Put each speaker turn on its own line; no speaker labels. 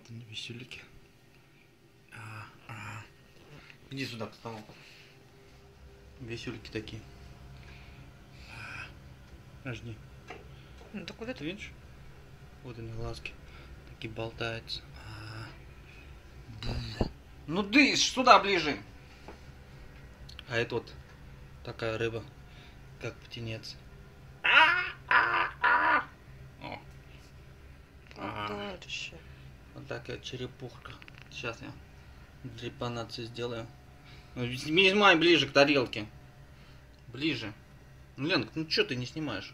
Вот они, веселики. А, а. Иди сюда к столу. Веселики такие. А. Жди.
Ну так куда
Ты
ты?
видишь? Вот они глазки. Такие болтаются. А. Бу. Ну ты сюда ближе. А это вот такая рыба, как птенец. О. А.
Дальше.
Вот такая черепушка. Сейчас я дрепанацию сделаю. Ну, Снимай ближе к тарелке. Ближе. Ну, Ленка, ну что ты не снимаешь?